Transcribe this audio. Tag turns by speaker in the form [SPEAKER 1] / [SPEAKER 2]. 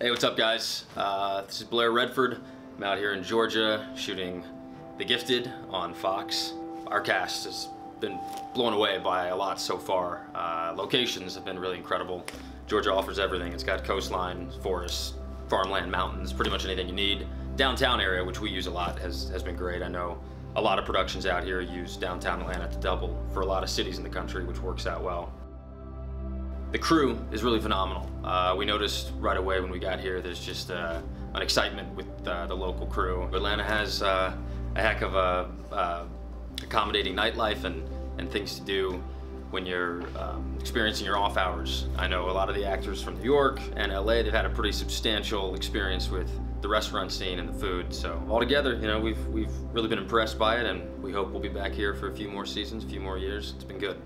[SPEAKER 1] Hey, what's up, guys? Uh, this is Blair Redford. I'm out here in Georgia shooting The Gifted on Fox. Our cast has been blown away by a lot so far. Uh, locations have been really incredible. Georgia offers everything. It's got coastline, forests, farmland, mountains, pretty much anything you need. Downtown area, which we use a lot, has, has been great. I know a lot of productions out here use downtown Atlanta to double for a lot of cities in the country, which works out well. The crew is really phenomenal. Uh, we noticed right away when we got here there's just uh, an excitement with uh, the local crew. Atlanta has uh, a heck of a uh, accommodating nightlife and, and things to do when you're um, experiencing your off hours. I know a lot of the actors from New York and LA, they've had a pretty substantial experience with the restaurant scene and the food. So altogether, you know, we've, we've really been impressed by it and we hope we'll be back here for a few more seasons, a few more years. It's been good.